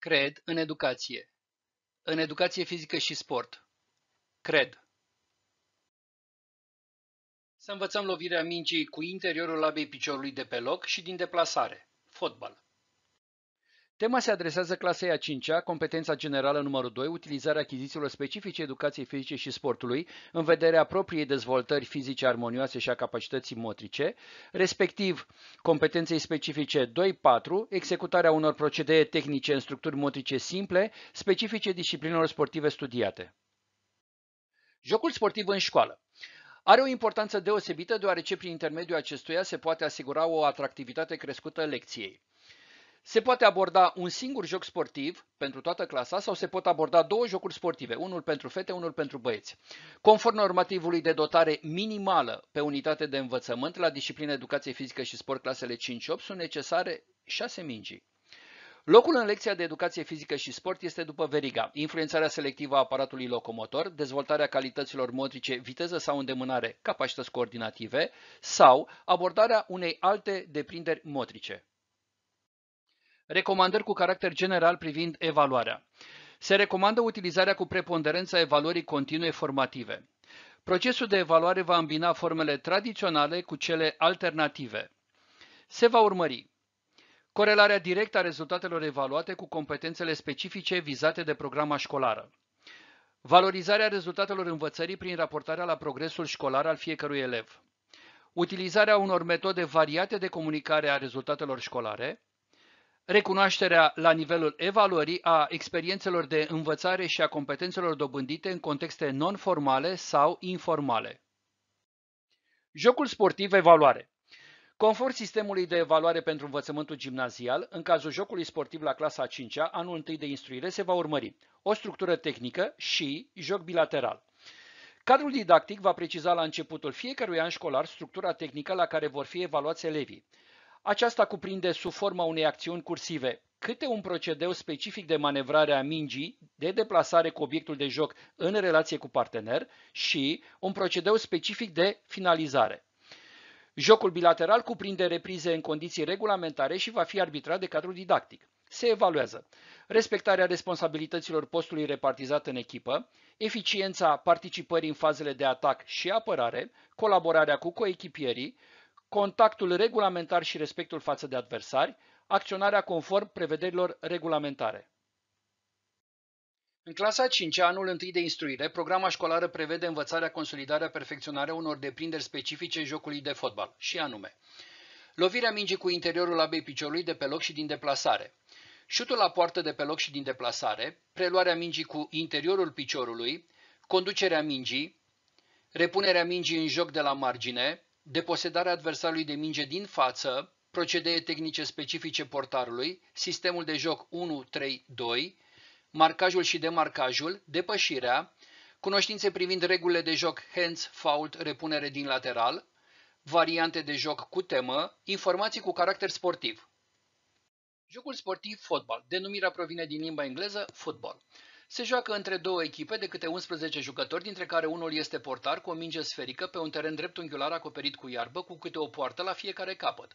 Cred în educație. În educație fizică și sport. Cred. Să învățăm lovirea mingii cu interiorul labei piciorului de pe loc și din deplasare. Fotbal. Tema se adresează clasei a 5-a, competența generală numărul 2, utilizarea achizițiilor specifice educației fizice și sportului în vederea propriei dezvoltări fizice armonioase și a capacității motrice, respectiv competenței specifice 2-4, executarea unor procedee tehnice în structuri motrice simple, specifice disciplinelor sportive studiate. Jocul sportiv în școală. Are o importanță deosebită deoarece prin intermediul acestuia se poate asigura o atractivitate crescută lecției. Se poate aborda un singur joc sportiv pentru toată clasa sau se pot aborda două jocuri sportive, unul pentru fete, unul pentru băieți. Conform normativului de dotare minimală pe unitate de învățământ, la disciplină educație fizică și sport clasele 5-8 sunt necesare 6 mingi. Locul în lecția de educație fizică și sport este după veriga, influențarea selectivă a aparatului locomotor, dezvoltarea calităților motrice, viteză sau îndemânare, capacități coordinative sau abordarea unei alte deprinderi motrice. Recomandări cu caracter general privind evaluarea. Se recomandă utilizarea cu preponderență a evaluării continue formative. Procesul de evaluare va îmbina formele tradiționale cu cele alternative. Se va urmări corelarea directă a rezultatelor evaluate cu competențele specifice vizate de programa școlară, valorizarea rezultatelor învățării prin raportarea la progresul școlar al fiecărui elev, utilizarea unor metode variate de comunicare a rezultatelor școlare, recunoașterea la nivelul evaluării a experiențelor de învățare și a competențelor dobândite în contexte non-formale sau informale. Jocul sportiv evaluare Conform sistemului de evaluare pentru învățământul gimnazial, în cazul jocului sportiv la clasa 5-a, anul 1 de instruire se va urmări o structură tehnică și joc bilateral. Cadrul didactic va preciza la începutul fiecărui an școlar structura tehnică la care vor fi evaluați elevii. Aceasta cuprinde sub forma unei acțiuni cursive câte un procedeu specific de manevrare a mingii de deplasare cu obiectul de joc în relație cu partener și un procedeu specific de finalizare. Jocul bilateral cuprinde reprize în condiții regulamentare și va fi arbitrat de cadrul didactic. Se evaluează respectarea responsabilităților postului repartizat în echipă, eficiența participării în fazele de atac și apărare, colaborarea cu coechipierii, contactul regulamentar și respectul față de adversari, acționarea conform prevederilor regulamentare. În clasa 5 anul 1 de instruire, programa școlară prevede învățarea, consolidarea, perfecționarea unor deprinderi specifice jocului de fotbal, și anume lovirea mingii cu interiorul abei piciorului de pe loc și din deplasare, șutul la poartă de pe loc și din deplasare, preluarea mingii cu interiorul piciorului, conducerea mingii, repunerea mingii în joc de la margine, deposedarea adversarului de minge din față, procedee tehnice specifice portarului, sistemul de joc 1-3-2, marcajul și demarcajul, depășirea, cunoștințe privind regulile de joc hands, fault, repunere din lateral, variante de joc cu temă, informații cu caracter sportiv. Jocul sportiv fotbal. Denumirea provine din limba engleză football. Se joacă între două echipe de câte 11 jucători, dintre care unul este portar cu o minge sferică pe un teren dreptunghiular acoperit cu iarbă, cu câte o poartă la fiecare capăt.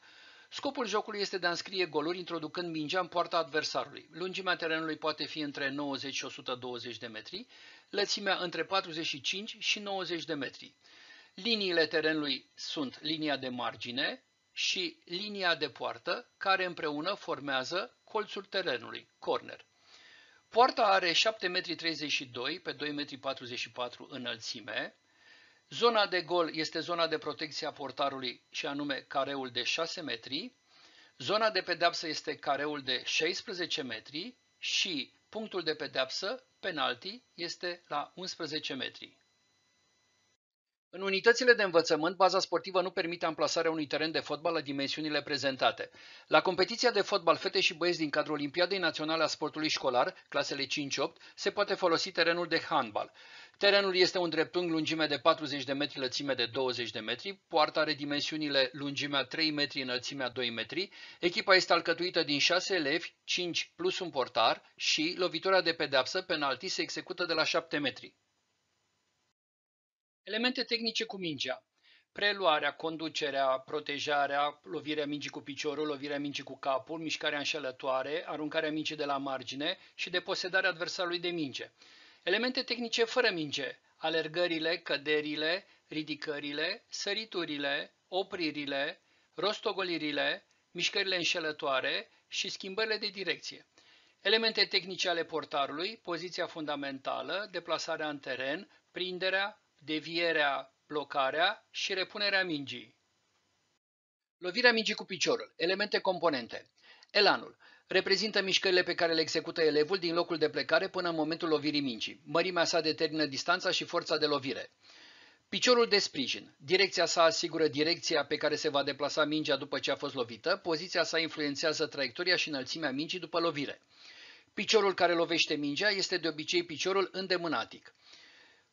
Scopul jocului este de a înscrie goluri introducând mingea în poarta adversarului. Lungimea terenului poate fi între 90 și 120 de metri, lățimea între 45 și 90 de metri. Liniile terenului sunt linia de margine și linia de poartă, care împreună formează colțul terenului, corner. Poarta are 7,32 m pe 2,44 m înălțime. Zona de gol este zona de protecție a portarului și anume careul de 6 metri. Zona de pedeapsă este careul de 16 metri și punctul de pedeapsă, penalti, este la 11 metri. În unitățile de învățământ, baza sportivă nu permite amplasarea unui teren de fotbal la dimensiunile prezentate. La competiția de fotbal fete și băieți din cadrul Olimpiadei Naționale a Sportului Școlar, clasele 5-8, se poate folosi terenul de handbal. Terenul este un dreptunghi lungime de 40 de metri, lățime de 20 de metri, poarta are dimensiunile lungimea 3 metri, înălțimea 2 metri, echipa este alcătuită din 6 elevi, 5 plus un portar și lovitura de pedeapsă, penalti, se execută de la 7 metri. Elemente tehnice cu mingea. preluarea, conducerea, protejarea, lovirea mingii cu piciorul, lovirea mingii cu capul, mișcarea înșelătoare, aruncarea mingii de la margine și deposedarea adversarului de minge. Elemente tehnice fără minge, alergările, căderile, ridicările, săriturile, opririle, rostogolirile, mișcările înșelătoare și schimbările de direcție. Elemente tehnice ale portarului, poziția fundamentală, deplasarea în teren, prinderea, devierea, blocarea și repunerea mingii. Lovirea mingii cu piciorul. Elemente componente. Elanul. Reprezintă mișcările pe care le execută elevul din locul de plecare până în momentul lovirii mingii. Mărimea sa determină distanța și forța de lovire. Piciorul de sprijin. Direcția sa asigură direcția pe care se va deplasa mingea după ce a fost lovită, poziția sa influențează traiectoria și înălțimea mingii după lovire. Piciorul care lovește mingea este de obicei piciorul îndemânatic.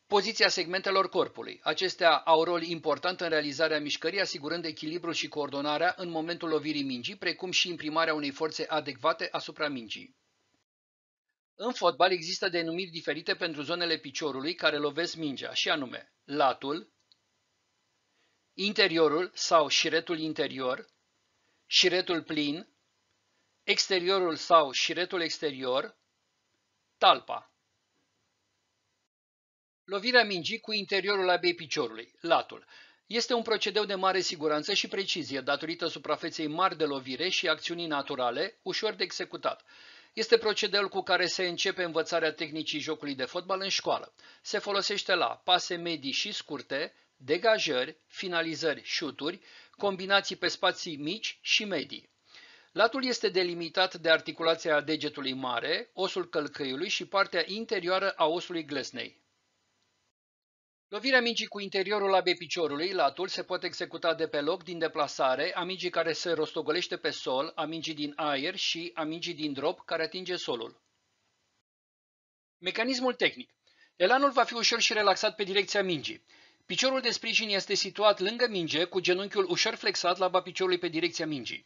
Poziția segmentelor corpului. Acestea au rol important în realizarea mișcării, asigurând echilibrul și coordonarea în momentul lovirii mingii, precum și imprimarea unei forțe adecvate asupra mingii. În fotbal există denumiri diferite pentru zonele piciorului care lovesc mingea, și anume latul, interiorul sau șiretul interior, șiretul plin, exteriorul sau șiretul exterior, talpa. Lovirea mingii cu interiorul abei piciorului, latul. Este un procedeu de mare siguranță și precizie, datorită suprafeței mari de lovire și acțiunii naturale, ușor de executat. Este procedeul cu care se începe învățarea tehnicii jocului de fotbal în școală. Se folosește la pase medii și scurte, degajări, finalizări, șuturi, combinații pe spații mici și medii. Latul este delimitat de articulația degetului mare, osul călcăiului și partea interioară a osului glesnei. Lovirea mingii cu interiorul labei piciorului, latul, se poate executa de pe loc, din deplasare, a mingii care se rostogolește pe sol, a mingii din aer și a mingii din drop care atinge solul. Mecanismul tehnic. Elanul va fi ușor și relaxat pe direcția mingii. Piciorul de sprijin este situat lângă minge, cu genunchiul ușor flexat la piciorului pe direcția mingii.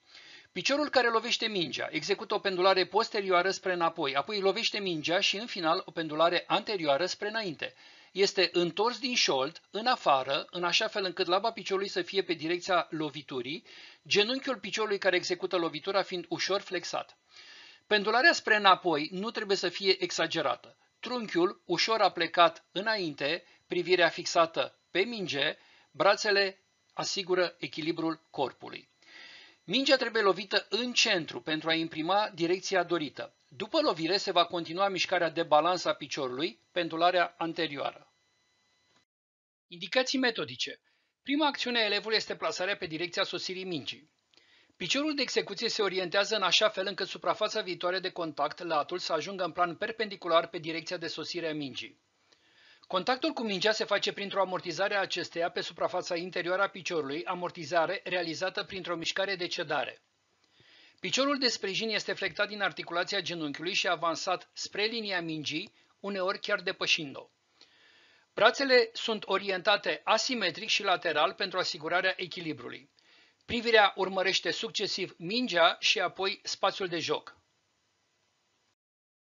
Piciorul care lovește mingea execută o pendulare posterioară spre înapoi, apoi lovește mingea și în final o pendulare anterioară spre înainte este întors din șold, în afară, în așa fel încât laba piciorului să fie pe direcția loviturii, genunchiul piciorului care execută lovitura fiind ușor flexat. Pendularea spre înapoi nu trebuie să fie exagerată. Trunchiul ușor aplecat înainte, privirea fixată pe minge, brațele asigură echilibrul corpului. Mingea trebuie lovită în centru pentru a imprima direcția dorită. După lovire se va continua mișcarea de balans a piciorului, pendularea anterioară. Indicații metodice. Prima acțiune a elevului este plasarea pe direcția sosirii mingii. Piciorul de execuție se orientează în așa fel încât suprafața viitoare de contact, latul, să ajungă în plan perpendicular pe direcția de sosire a mingii. Contactul cu mingea se face printr-o amortizare a acesteia pe suprafața interioară a piciorului, amortizare realizată printr-o mișcare de cedare. Piciorul de sprijin este flectat din articulația genunchiului și avansat spre linia mingii, uneori chiar depășind-o. Brațele sunt orientate asimetric și lateral pentru asigurarea echilibrului. Privirea urmărește succesiv mingea și apoi spațiul de joc.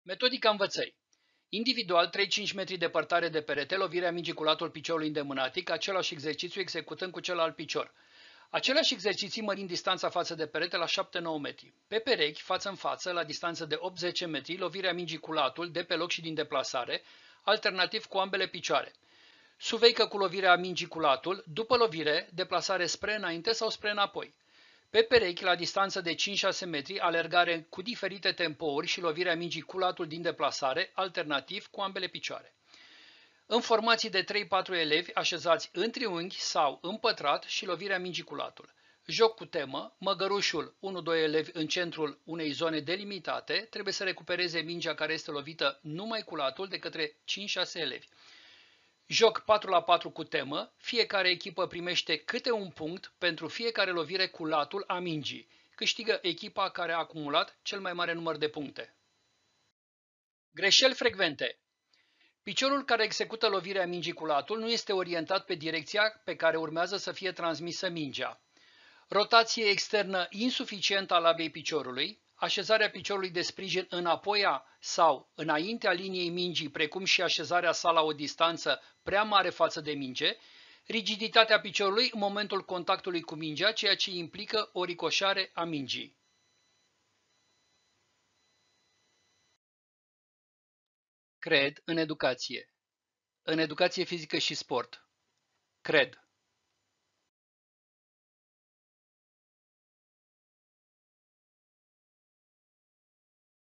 Metodica învățării Individual, 3-5 metri departare de perete, lovirea mingii cu latul piciorului îndemânatic, același exercițiu executând cu celălalt picior. Aceleași exerciții mărind distanța față de perete la 7-9 metri. Pe perechi, față în față, la distanță de 8-10 metri, lovirea mingii cu latul, de pe loc și din deplasare, alternativ cu ambele picioare. Suveică cu lovirea mingii cu latul, după lovire, deplasare spre înainte sau spre înapoi. Pe perechi, la distanță de 5-6 metri, alergare cu diferite tempouri și lovirea mingii cu latul din deplasare, alternativ cu ambele picioare. În formații de 3-4 elevi așezați în triunghi sau în pătrat și lovirea mingii cu latul. Joc cu temă, măgărușul, 1-2 elevi în centrul unei zone delimitate, trebuie să recupereze mingea care este lovită numai cu latul de către 5-6 elevi. Joc 4 la 4 cu temă, fiecare echipă primește câte un punct pentru fiecare lovire cu latul a mingii. Câștigă echipa care a acumulat cel mai mare număr de puncte. Greșeli frecvente Piciorul care execută lovirea mingii cu latul nu este orientat pe direcția pe care urmează să fie transmisă mingea rotație externă insuficientă a labei piciorului, așezarea piciorului de sprijin înapoia sau înaintea liniei mingii, precum și așezarea sa la o distanță prea mare față de minge, rigiditatea piciorului în momentul contactului cu mingea, ceea ce implică o ricoșare a mingii. Cred în educație. În educație fizică și sport. Cred.